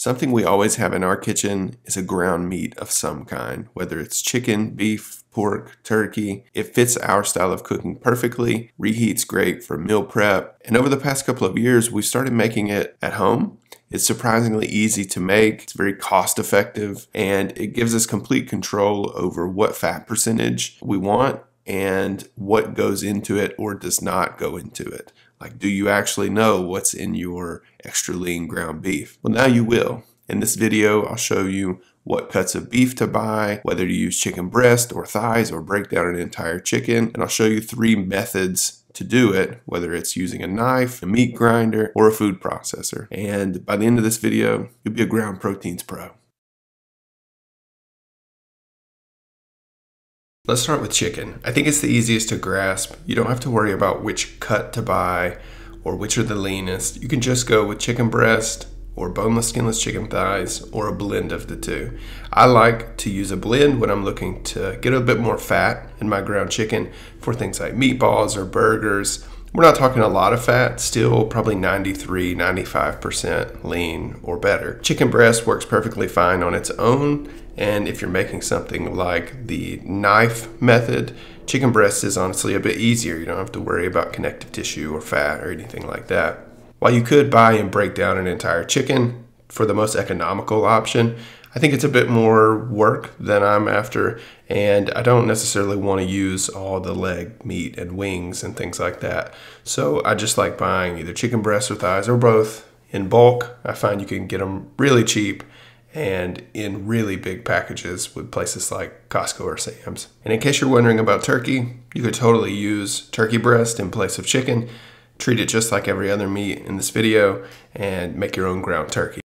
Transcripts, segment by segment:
Something we always have in our kitchen is a ground meat of some kind, whether it's chicken, beef, pork, turkey. It fits our style of cooking perfectly, reheats great for meal prep, and over the past couple of years, we started making it at home. It's surprisingly easy to make, it's very cost effective, and it gives us complete control over what fat percentage we want and what goes into it or does not go into it. Like, do you actually know what's in your extra lean ground beef? Well, now you will. In this video, I'll show you what cuts of beef to buy, whether to use chicken breast or thighs or break down an entire chicken. And I'll show you three methods to do it, whether it's using a knife, a meat grinder, or a food processor. And by the end of this video, you'll be a ground proteins pro. Let's start with chicken. I think it's the easiest to grasp. You don't have to worry about which cut to buy or which are the leanest. You can just go with chicken breast or boneless skinless chicken thighs or a blend of the two. I like to use a blend when I'm looking to get a bit more fat in my ground chicken for things like meatballs or burgers. We're not talking a lot of fat, still probably 93, 95% lean or better. Chicken breast works perfectly fine on its own and if you're making something like the knife method, chicken breast is honestly a bit easier. You don't have to worry about connective tissue or fat or anything like that. While you could buy and break down an entire chicken for the most economical option, I think it's a bit more work than I'm after, and I don't necessarily want to use all the leg meat and wings and things like that. So I just like buying either chicken breasts or thighs or both in bulk. I find you can get them really cheap and in really big packages with places like Costco or Sam's. And in case you're wondering about turkey, you could totally use turkey breast in place of chicken. Treat it just like every other meat in this video and make your own ground turkey.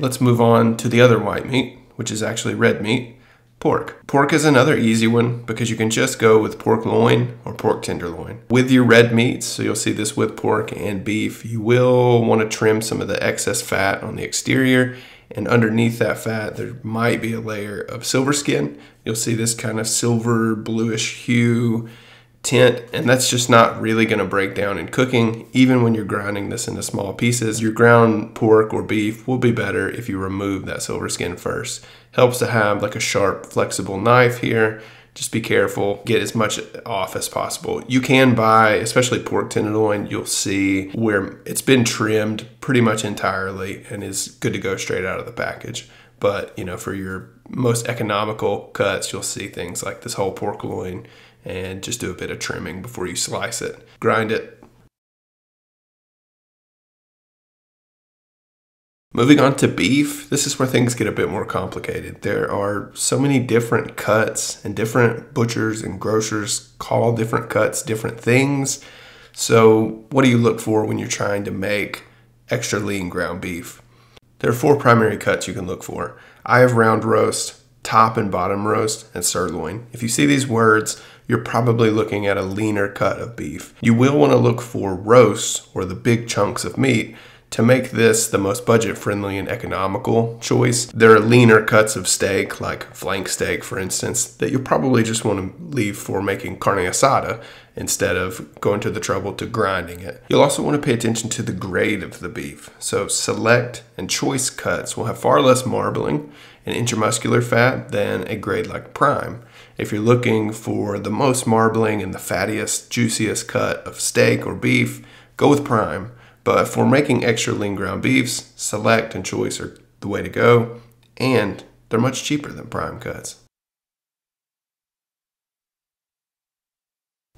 Let's move on to the other white meat, which is actually red meat. Pork. Pork is another easy one because you can just go with pork loin or pork tenderloin. With your red meats, so you'll see this with pork and beef, you will want to trim some of the excess fat on the exterior and underneath that fat there might be a layer of silver skin. You'll see this kind of silver bluish hue tint and that's just not really going to break down in cooking. Even when you're grinding this into small pieces your ground pork or beef will be better if you remove that silver skin first. Helps to have like a sharp flexible knife here. Just be careful get as much off as possible. You can buy especially pork tenderloin you'll see where it's been trimmed pretty much entirely and is good to go straight out of the package. But you know for your most economical cuts you'll see things like this whole pork loin and just do a bit of trimming before you slice it. Grind it. Moving on to beef, this is where things get a bit more complicated. There are so many different cuts, and different butchers and grocers call different cuts different things. So, what do you look for when you're trying to make extra lean ground beef? There are four primary cuts you can look for. eye of round roast, top and bottom roast, and sirloin. If you see these words, you're probably looking at a leaner cut of beef. You will want to look for roasts or the big chunks of meat to make this the most budget friendly and economical choice. There are leaner cuts of steak, like flank steak for instance, that you'll probably just want to leave for making carne asada instead of going to the trouble to grinding it. You'll also want to pay attention to the grade of the beef. So select and choice cuts will have far less marbling and intramuscular fat than a grade like prime. If you're looking for the most marbling and the fattiest, juiciest cut of steak or beef, go with prime. But for making extra lean ground beefs, select and choice are the way to go, and they're much cheaper than prime cuts.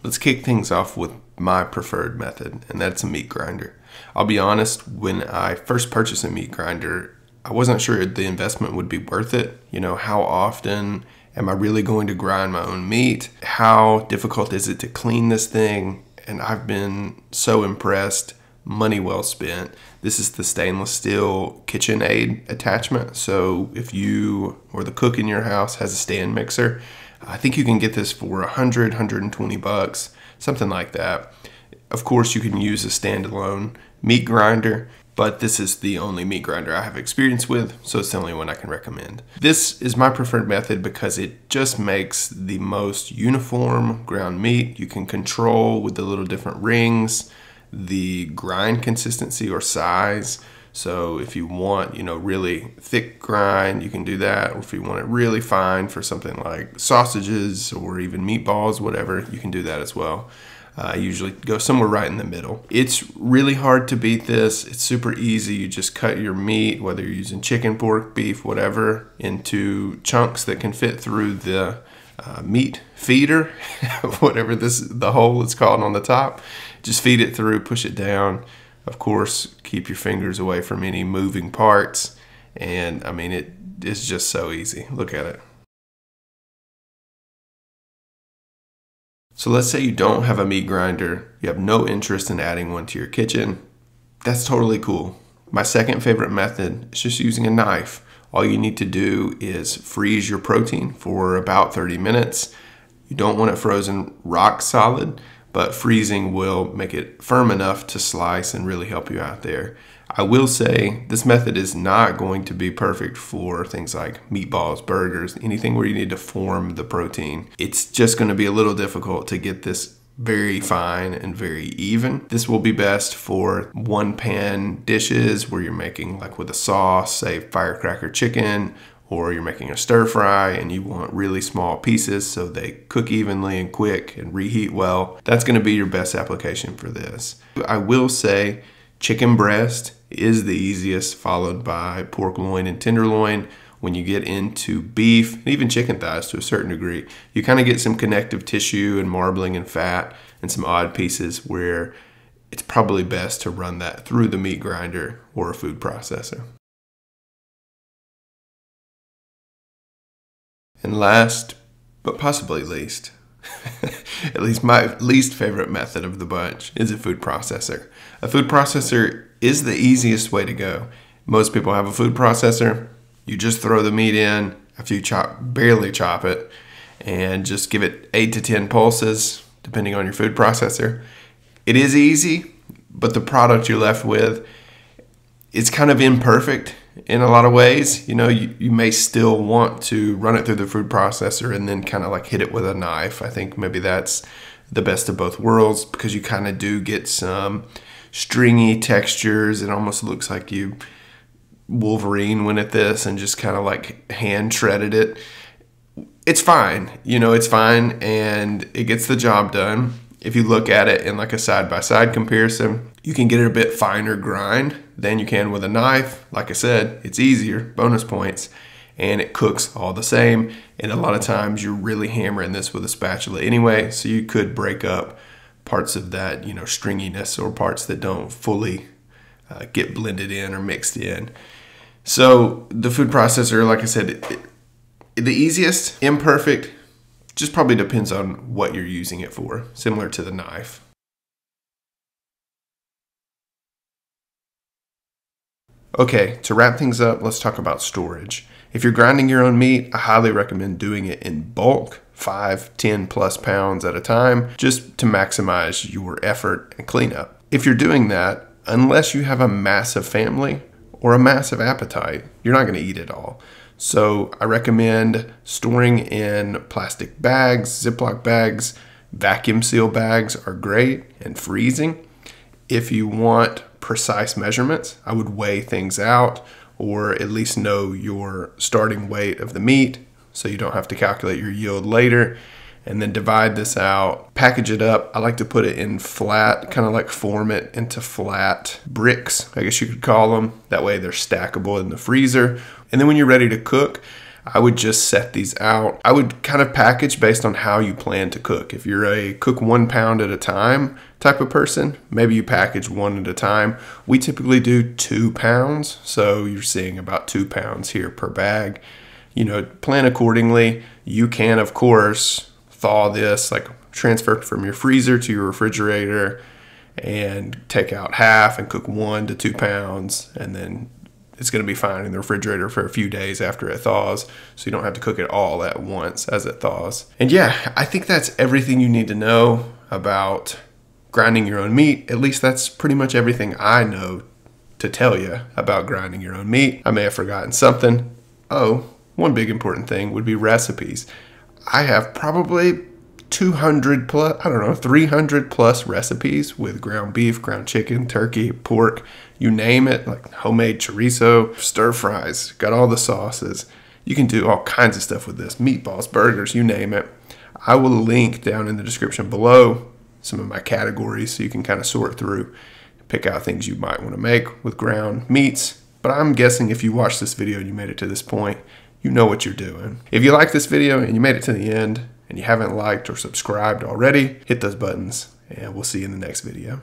Let's kick things off with my preferred method, and that's a meat grinder. I'll be honest, when I first purchased a meat grinder, I wasn't sure the investment would be worth it. You know, how often Am I really going to grind my own meat? How difficult is it to clean this thing? And I've been so impressed. Money well spent. This is the stainless steel KitchenAid attachment. So if you or the cook in your house has a stand mixer, I think you can get this for 100, 120 bucks, something like that. Of course, you can use a standalone meat grinder but this is the only meat grinder I have experience with, so it's the only one I can recommend. This is my preferred method because it just makes the most uniform ground meat. You can control with the little different rings the grind consistency or size. So if you want, you know, really thick grind, you can do that. Or if you want it really fine for something like sausages or even meatballs, whatever, you can do that as well. I uh, usually go somewhere right in the middle. It's really hard to beat this. It's super easy. You just cut your meat, whether you're using chicken, pork, beef, whatever, into chunks that can fit through the uh, meat feeder, whatever this the hole is called on the top. Just feed it through, push it down. Of course, keep your fingers away from any moving parts. And I mean, it is just so easy. Look at it. So let's say you don't have a meat grinder, you have no interest in adding one to your kitchen. That's totally cool. My second favorite method is just using a knife. All you need to do is freeze your protein for about 30 minutes. You don't want it frozen rock solid, but freezing will make it firm enough to slice and really help you out there. I will say this method is not going to be perfect for things like meatballs, burgers, anything where you need to form the protein. It's just going to be a little difficult to get this very fine and very even. This will be best for one pan dishes where you're making like with a sauce, say firecracker chicken, or you're making a stir fry and you want really small pieces so they cook evenly and quick and reheat well. That's going to be your best application for this. I will say chicken breast is the easiest, followed by pork loin and tenderloin. When you get into beef, and even chicken thighs to a certain degree, you kind of get some connective tissue and marbling and fat and some odd pieces where it's probably best to run that through the meat grinder or a food processor. And last, but possibly least, at least my least favorite method of the bunch is a food processor. A food processor is the easiest way to go. Most people have a food processor. You just throw the meat in after you chop, barely chop it, and just give it eight to 10 pulses, depending on your food processor. It is easy, but the product you're left with is kind of imperfect in a lot of ways. You know, you, you may still want to run it through the food processor and then kind of like hit it with a knife. I think maybe that's the best of both worlds because you kind of do get some stringy textures. It almost looks like you Wolverine went at this and just kind of like hand shredded it. It's fine, you know, it's fine and it gets the job done. If you look at it in like a side by side comparison, you can get it a bit finer grind than you can with a knife. Like I said, it's easier, bonus points, and it cooks all the same. And a lot of times you're really hammering this with a spatula anyway, so you could break up parts of that, you know, stringiness or parts that don't fully uh, get blended in or mixed in. So the food processor, like I said, it, it, the easiest, imperfect, just probably depends on what you're using it for, similar to the knife. Okay, to wrap things up, let's talk about storage. If you're grinding your own meat, I highly recommend doing it in bulk, 5, 10 plus pounds at a time, just to maximize your effort and cleanup. If you're doing that, unless you have a massive family or a massive appetite, you're not going to eat it all. So I recommend storing in plastic bags, Ziploc bags, vacuum seal bags are great, and freezing. If you want precise measurements. I would weigh things out or at least know your starting weight of the meat so you don't have to calculate your yield later and then divide this out, package it up. I like to put it in flat, kind of like form it into flat bricks, I guess you could call them. That way they're stackable in the freezer. And then when you're ready to cook, I would just set these out. I would kind of package based on how you plan to cook. If you're a cook one pound at a time type of person, maybe you package one at a time. We typically do two pounds, so you're seeing about two pounds here per bag. You know, plan accordingly. You can, of course, thaw this, like transfer from your freezer to your refrigerator and take out half and cook one to two pounds and then it's going to be fine in the refrigerator for a few days after it thaws, so you don't have to cook it all at once as it thaws. And yeah, I think that's everything you need to know about grinding your own meat. At least that's pretty much everything I know to tell you about grinding your own meat. I may have forgotten something. Oh, one big important thing would be recipes. I have probably 200 plus, I don't know, 300 plus recipes with ground beef, ground chicken, turkey, pork, you name it, like homemade chorizo, stir fries, got all the sauces. You can do all kinds of stuff with this meatballs, burgers, you name it. I will link down in the description below some of my categories so you can kind of sort through, pick out things you might want to make with ground meats. But I'm guessing if you watched this video and you made it to this point, you know what you're doing. If you like this video and you made it to the end, and you haven't liked or subscribed already, hit those buttons and we'll see you in the next video.